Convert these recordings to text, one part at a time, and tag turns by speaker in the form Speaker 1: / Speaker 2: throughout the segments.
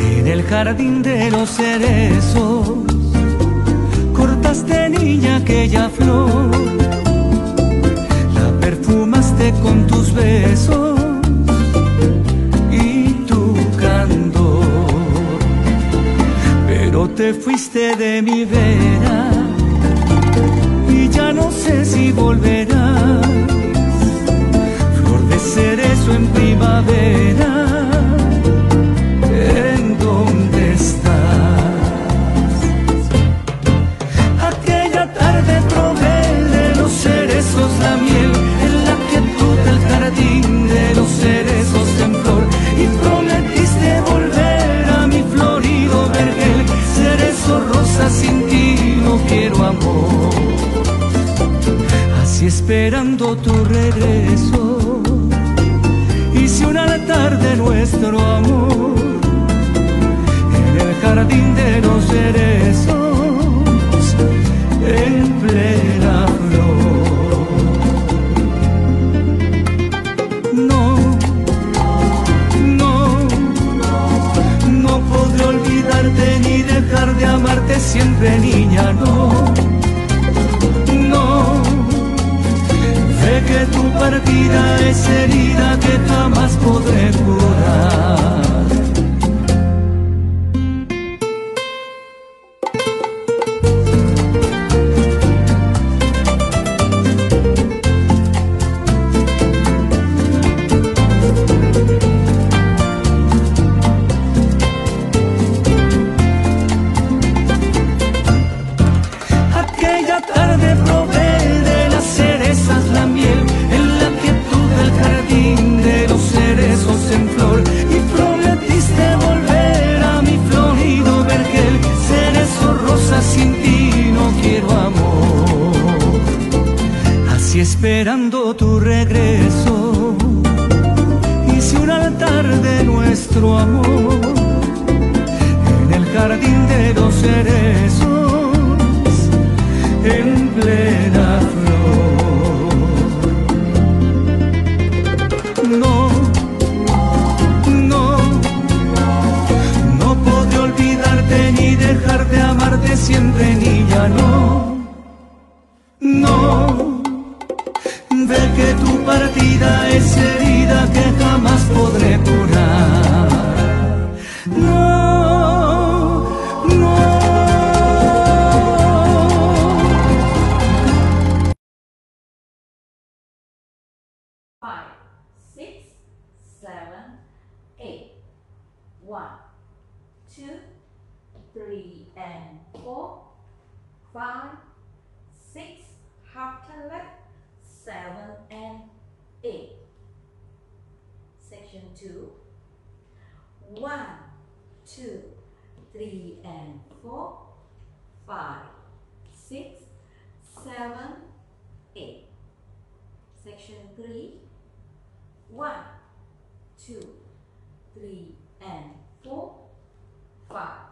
Speaker 1: En el jardín de los cerezos, cortaste niña aquella flor, la perfumaste con tus besos. de mi vera y ya no sé si volveré. esperando tu regreso hice un altar de nuestro amor en el jardín de los que tu partida es herida que jamás podré curar. sin ti no quiero amor. Así esperando tu regreso, hice un altar de nuestro amor en el jardín de los cerezos en siempre no, no. Ve que tu partida es herida que jamás podré curar. No, no.
Speaker 2: three and four, five, six, half turn left, seven and eight. Section two. One, two, three and four, five, six, seven, eight. Section three. One, two, three and four, five.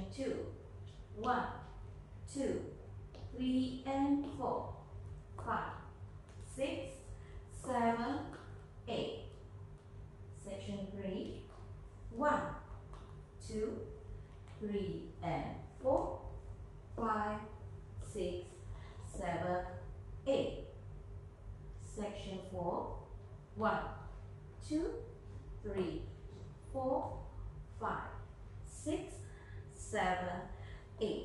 Speaker 2: section two. One, two, three and four, five, six, seven, eight. Section three. One, two, three and four, five, six, seven, eight. Section four. One, two, three, four, five, six, seven, eight,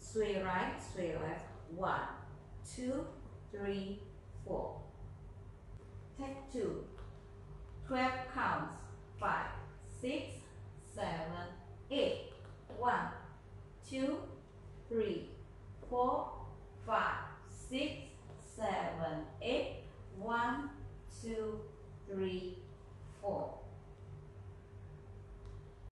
Speaker 2: Sway right, three left. One, two, three, four. Take two. Twelve counts. Five, six, seven, eight. One, two, three, four, five, six, seven, eight. One, two, three, four.